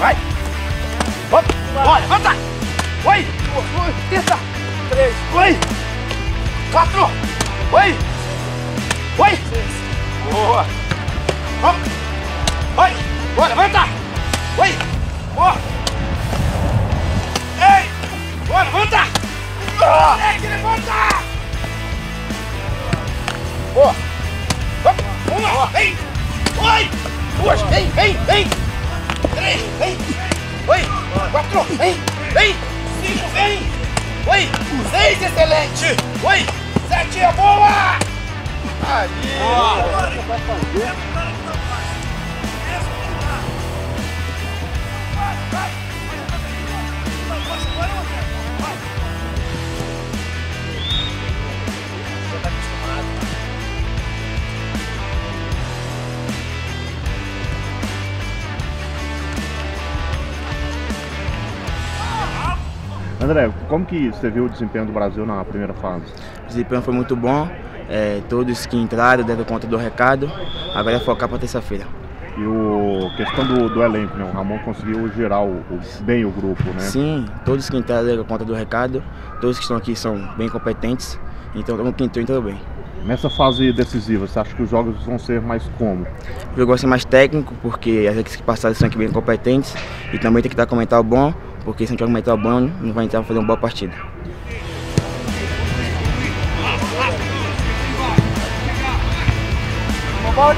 Vai! Vamos! Bora, levanta! Oi! Tenta! Três! Oi! Quatro! Oi! Oi! Boa! Vamos! Oi! Bora, levanta! Oi! Boa! Ei! Bora, levanta! Ei, levanta! Boa! Uma! Vem! Oi! Duas! Vem, vem, vem! Três. Vem. Oi. Quatro. Vem. Vem. Cinco. Vem. Oi. Seis. Excelente. Oi. Sete. é Boa. Ali. Boa. André, como que você viu o desempenho do Brasil na primeira fase? O desempenho foi muito bom, é, todos que entraram deram conta do recado, agora é focar para terça-feira. E o questão do, do elenco, né? O Ramon conseguiu gerar o, o, bem o grupo, né? Sim, todos que entraram deram conta do recado, todos que estão aqui são bem competentes, então todo mundo que entrou entrou bem. Nessa fase decisiva, você acha que os jogos vão ser mais como? O jogo vai ser mais técnico, porque as equipes que passaram são aqui bem competentes e também tem que dar comentário bom, porque comentário bom, não vai entrar para fazer uma boa partida. Vamos,